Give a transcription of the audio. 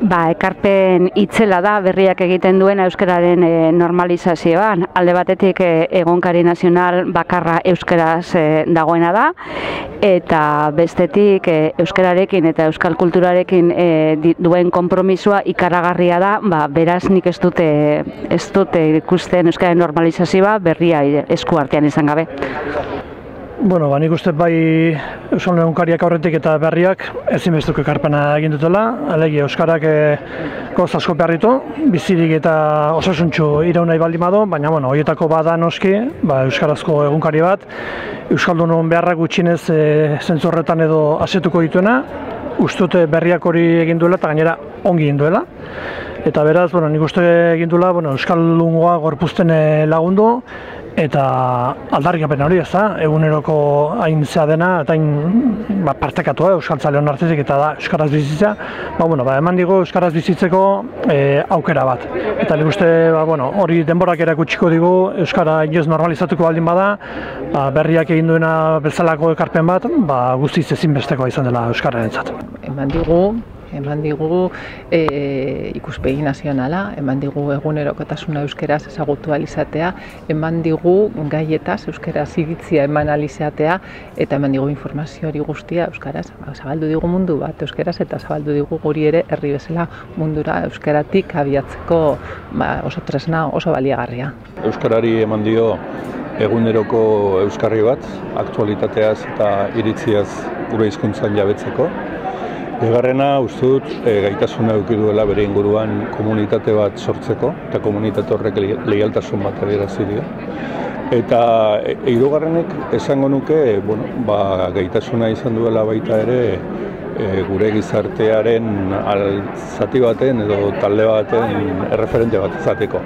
ba, ekarpen itzela da berriak egiten duen euskararen e, normalizazioan. Alde batetik e, egonkari nazional bakarra euskaraz e, dagoena da eta bestetik e, euskararekin eta euskal kulturarekin e, duen konpromisua ikaragarria da, ba, beraz nik ez dute ez dute ikusten euskararen normalizazioa berria esku artean izan gabe. Bueno, ba, nik uste bai Euskal Lehunkariak aurretik eta berriak ezinbestuk ekarpena egin dutela, alegi Euskarak e, goz asko beharritu, bizirik eta osasuntxu iraun nahi baldin bado, baina bueno, horietako bada noski, ba, Euskarazko egunkari bat, Euskaldunon beharrak gutxinez e, zentzorretan edo asetuko dituena, ustute berriak hori egin duela eta gainera ongi egin duela. Eta beraz, bueno, nik uste egin duela, bueno, Euskaldungoa gorpuzten lagundu, eta aldarrikapen hori ez da, eguneroko hain zea dena, eta hain ba, partekatua Euskaltzale honartzezik eta da Euskaraz bizitza, ba, bueno, ba, eman digu Euskaraz bizitzeko e, aukera bat. Eta nik uste ba, bueno, hori denborak erakutsiko digu Euskara inoz normalizatuko baldin bada, ba, berriak egin duena bezalako ekarpen bat, ba, guztiz ezinbestekoa izan dela Euskararen zat. Eman digu eman digu e, ikuspegi nazionala, eman digu egunerokotasuna euskeraz ezagutu alizatea, eman digu gaietaz euskeraz iritzia eman alizatea, eta eman digu informazio hori guztia euskaraz. Ba, zabaldu digu mundu bat euskeraz eta zabaldu digu guri ere herri bezala mundura euskaratik abiatzeko ba, oso tresna oso baliagarria. Euskarari eman dio eguneroko euskarri bat, aktualitateaz eta iritziaz gure hizkuntzan jabetzeko. Egarrena, uste dut, e, gaitasuna eduki duela bere inguruan komunitate bat sortzeko, eta komunitate horrek lehialtasun bat adierazi dio. Eta e, hirugarrenek esango nuke, bueno, ba, gaitasuna izan duela baita ere e, gure gizartearen zati baten edo talde baten erreferente bat izateko.